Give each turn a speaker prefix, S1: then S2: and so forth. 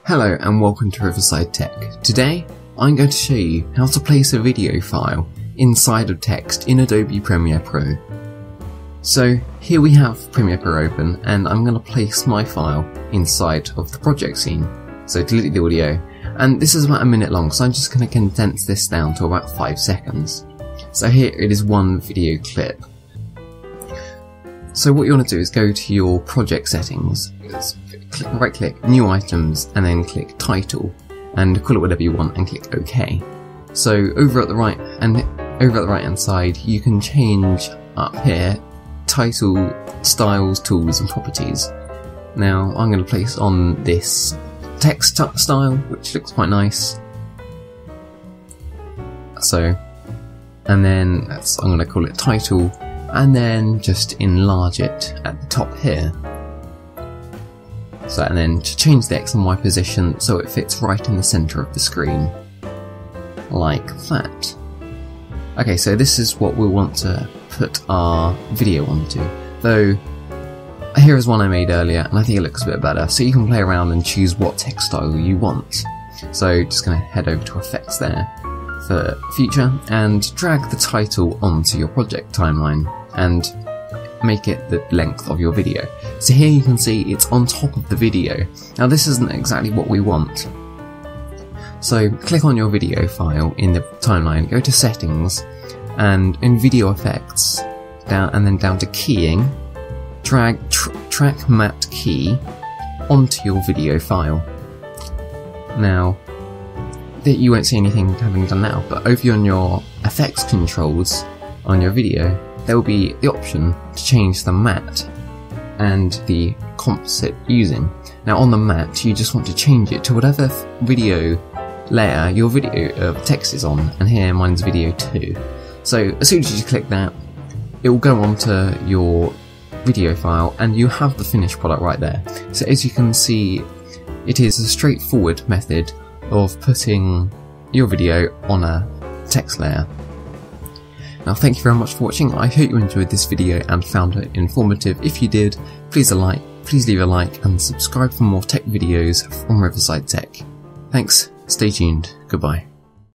S1: Hello and welcome to Riverside Tech. Today, I'm going to show you how to place a video file inside of text in Adobe Premiere Pro. So here we have Premiere Pro open and I'm going to place my file inside of the project scene. So delete the audio and this is about a minute long so I'm just going to condense this down to about 5 seconds. So here it is one video clip. So what you want to do is go to your project settings, click, right click new items and then click title and call it whatever you want and click OK. So over at the right and over at the right hand side you can change up here title, styles, tools and properties. Now I'm going to place on this text style which looks quite nice. So and then I'm going to call it title and then just enlarge it at the top here. So and then to change the X and Y position so it fits right in the center of the screen. Like that. Okay, so this is what we want to put our video onto. Though, here is one I made earlier, and I think it looks a bit better, so you can play around and choose what text style you want. So just going to head over to effects there for future, and drag the title onto your project timeline, and make it the length of your video. So here you can see it's on top of the video. Now this isn't exactly what we want. So click on your video file in the timeline, go to settings, and in video effects, down and then down to keying, drag tr track matte key onto your video file. Now, you won't see anything having done now, but over on your effects controls on your video, there will be the option to change the matte and the composite using. Now on the matte, you just want to change it to whatever video layer your video uh, text is on, and here mine's video 2. So as soon as you click that, it will go onto your video file and you have the finished product right there. So as you can see, it is a straightforward method of putting your video on a text layer. Now thank you very much for watching, I hope you enjoyed this video and found it informative. If you did, please a like, please leave a like and subscribe for more tech videos from Riverside Tech. Thanks, stay tuned, goodbye.